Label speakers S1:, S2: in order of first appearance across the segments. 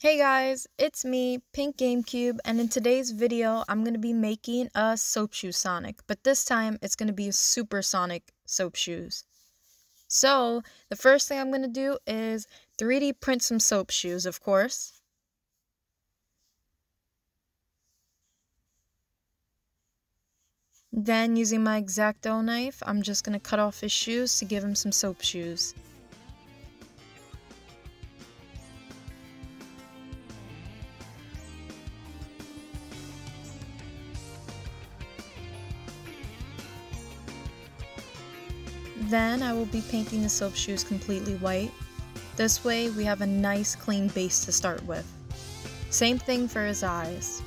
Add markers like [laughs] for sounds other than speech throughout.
S1: Hey guys, it's me, Pink GameCube, and in today's video, I'm going to be making a Soap Shoe Sonic, but this time it's going to be a Supersonic Soap Shoes. So, the first thing I'm going to do is 3D print some soap shoes, of course. Then, using my X-Acto knife, I'm just going to cut off his shoes to give him some soap shoes. Then I will be painting the soap shoes completely white. This way we have a nice clean base to start with. Same thing for his eyes.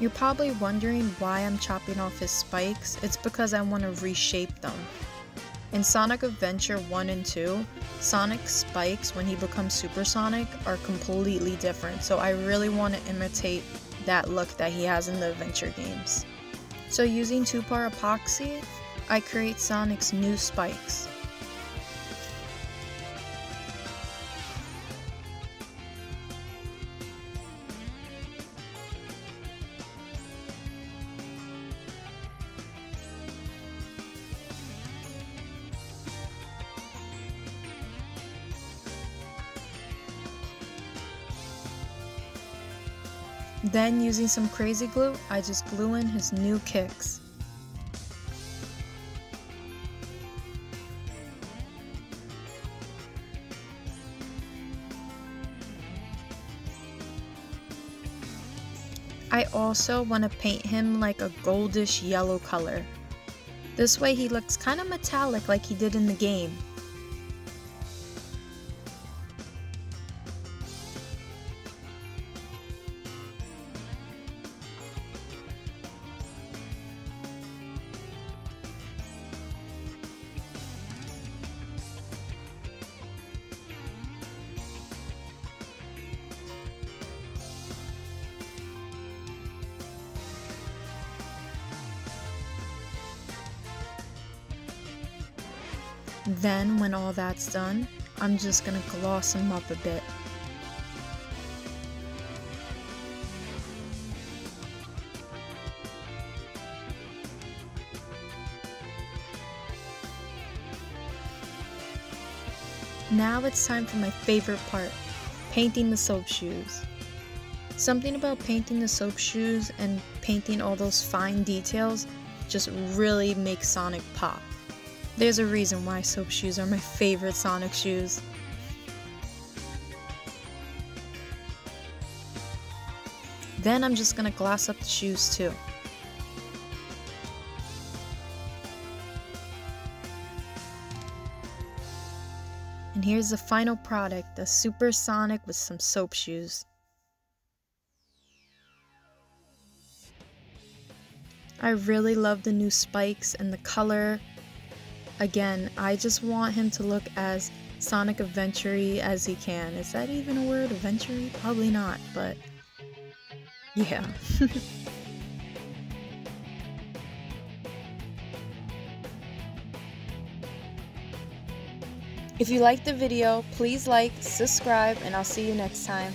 S1: You're probably wondering why I'm chopping off his spikes. It's because I want to reshape them. In Sonic Adventure 1 and 2, Sonic's spikes, when he becomes supersonic, are completely different, so I really want to imitate that look that he has in the adventure games. So using 2-part epoxy, I create Sonic's new spikes. Then using some crazy glue, I just glue in his new kicks. I also want to paint him like a goldish yellow color. This way he looks kind of metallic like he did in the game. Then, when all that's done, I'm just gonna gloss them up a bit. Now it's time for my favorite part, painting the soap shoes. Something about painting the soap shoes and painting all those fine details just really makes Sonic pop. There's a reason why soap shoes are my favorite Sonic shoes. Then I'm just gonna gloss up the shoes too. And here's the final product, the Super Sonic with some soap shoes. I really love the new spikes and the color Again, I just want him to look as Sonic Adventure as he can. Is that even a word? Adventure Probably not, but yeah. [laughs] if you liked the video, please like, subscribe, and I'll see you next time.